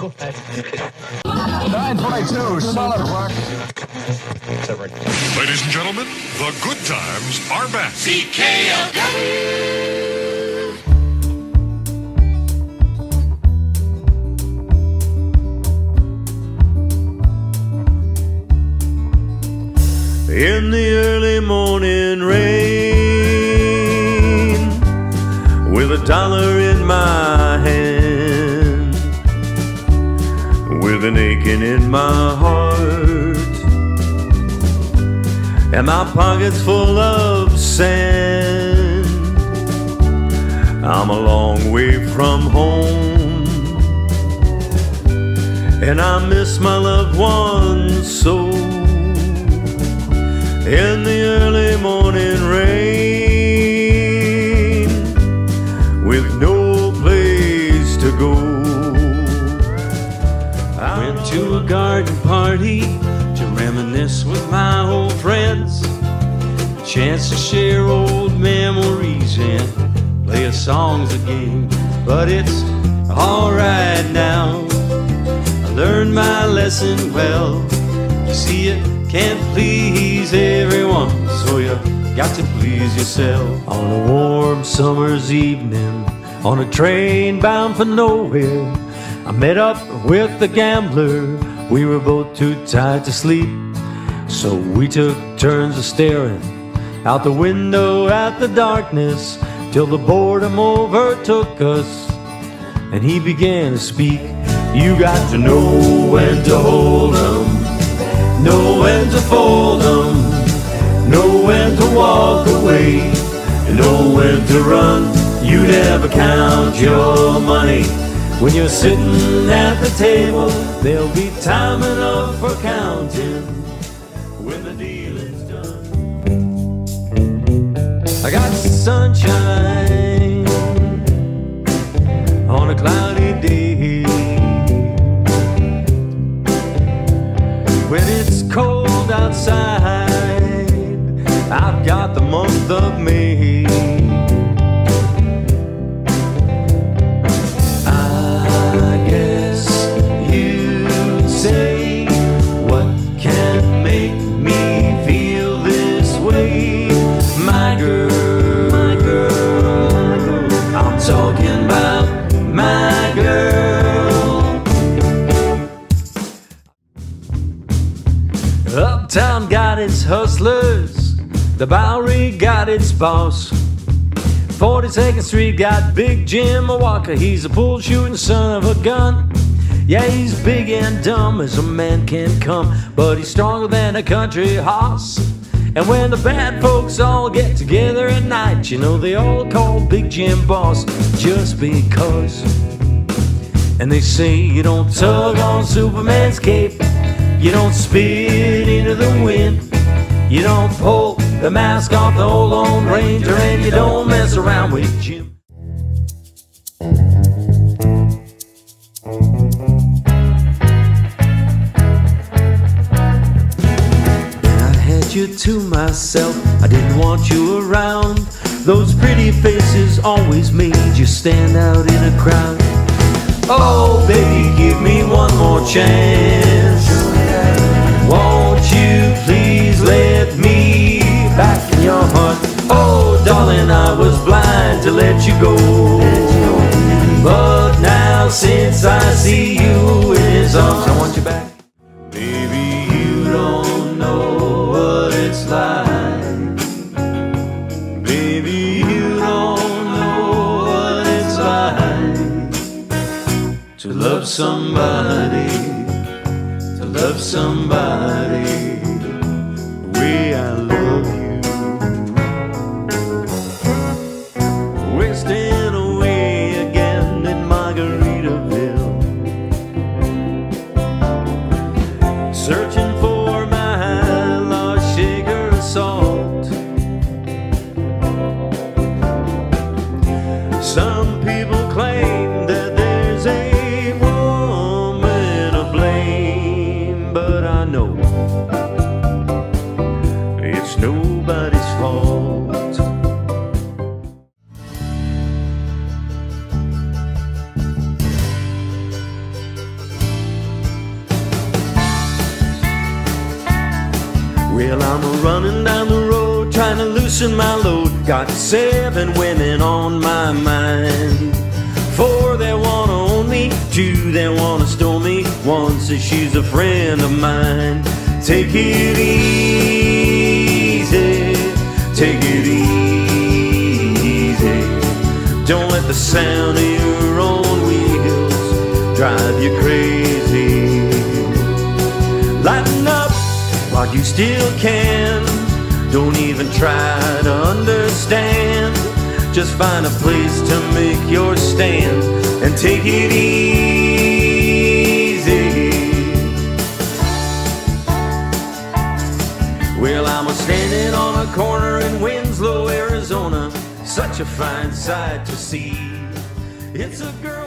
922, solid rock. Ladies and gentlemen, the good times are back. in the early morning rain with a dollar in my aching in my heart. And my pockets full of sand. I'm a long way from home. And I miss my loved ones so. In the party to reminisce with my old friends. A chance to share old memories and play a songs again. But it's alright now. I learned my lesson well. You see, you can't please everyone, so you got to please yourself. On a warm summer's evening, on a train bound for nowhere, I met up with the gambler. We were both too tired to sleep, so we took turns of staring out the window at the darkness till the boredom overtook us and he began to speak. You got to know when to hold 'em. Know when to fold 'em, know when to walk away, and know when to run. You never count your money when you're sitting at the table. There'll be time enough for counting when the deal is done. I got sunshine Uptown got its hustlers, the Bowery got its boss. 42nd Street got Big Jim Walker, he's a bull shooting son of a gun. Yeah, he's big and dumb as a man can come, but he's stronger than a country horse. And when the bad folks all get together at night, you know they all call Big Jim boss just because. And they say you don't tug on Superman's cape, you don't spit into the wind, you don't pull the mask off the old Lone Ranger, and you don't mess around with Jim. And I had you to myself, I didn't want you around. Those pretty faces always made you stand out in a crowd. Oh, baby, give me one more chance. Oh, darling, I was blind to let you go. But now, since I see you in his arms, I want you back. Baby, you don't know what it's like. Baby, you don't know what it's like to love somebody, to love somebody searching for my lost sugar of salt. Some people claim Well, I'm a running down the road trying to loosen my load. Got seven women on my mind. Four that wanna own me, two that wanna stone me. One says she's a friend of mine. Take it easy, take it easy. Don't let the sound of your own wheels drive you crazy. Lighten up you still can. Don't even try to understand. Just find a place to make your stand and take it easy. Well, I'm a standing on a corner in Winslow, Arizona. Such a fine sight to see. It's a girl.